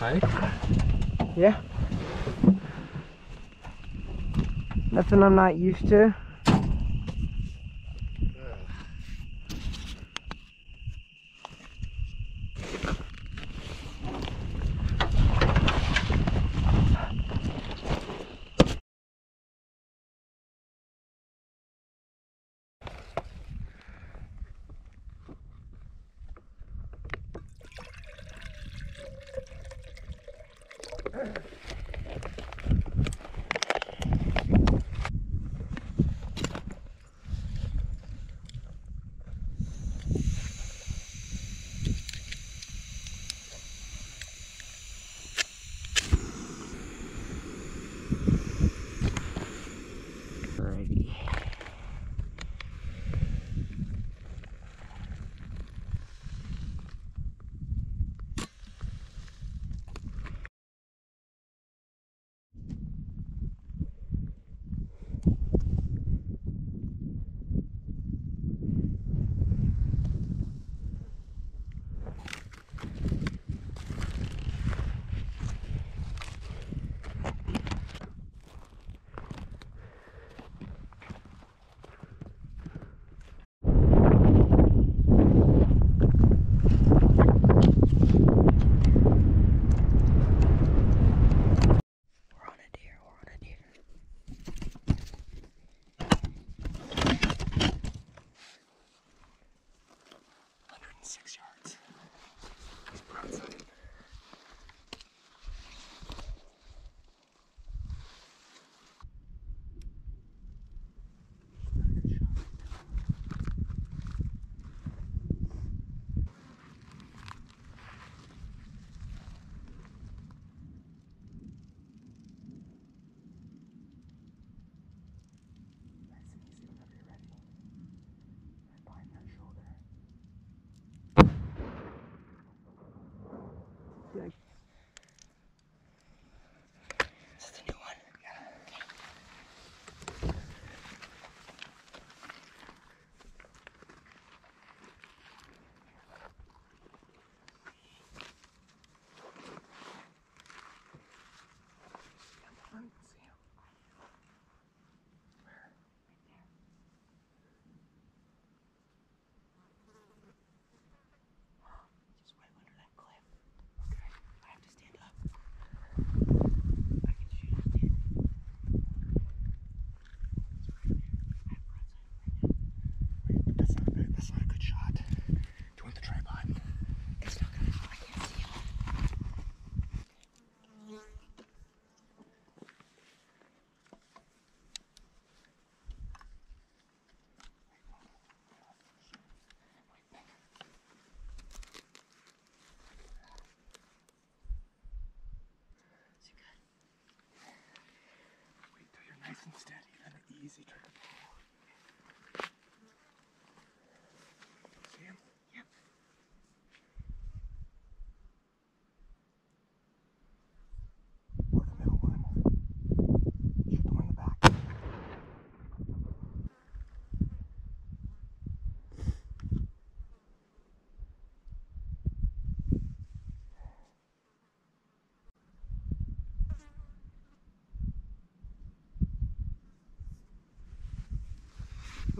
Yeah. Nothing I'm not used to.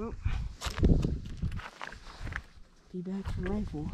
Well, be back for rifle.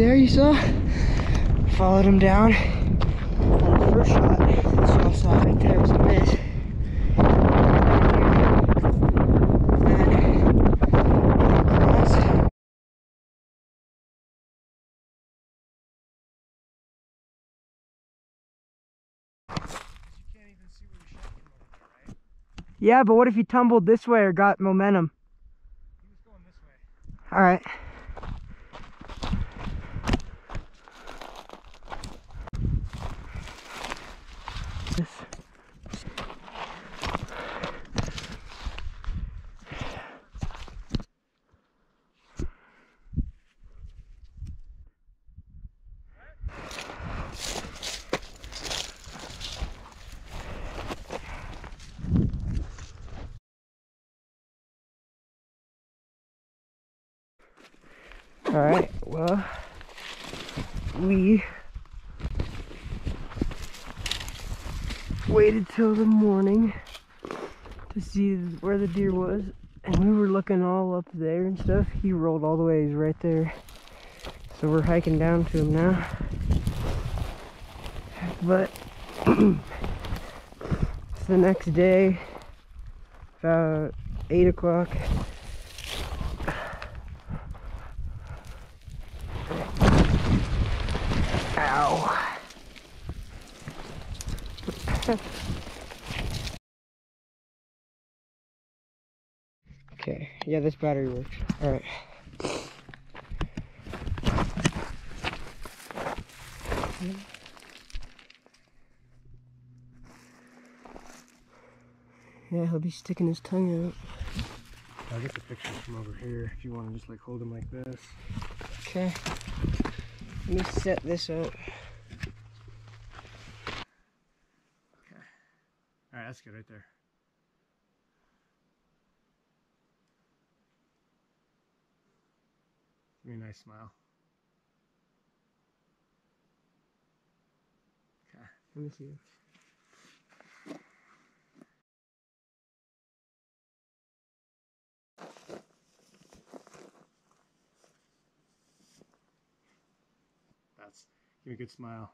There you saw. Followed him down. On the first shot that y'all saw right there was a miss. Yeah, but what if he tumbled this way or got momentum? He was going this way. All right. All right. Well, we waited till the morning to see where the deer was, and we were looking all up there and stuff. He rolled all the way. He's right there. So we're hiking down to him now. But it's the next day, about eight o'clock. Okay, yeah, this battery works. Alright. Yeah, he'll be sticking his tongue out. I'll get the pictures from over here if you want to just like hold them like this. Okay. Let me set this up. Okay. Alright, that's good right there. Me a nice smile. Okay. Let me see. That's give me a good smile.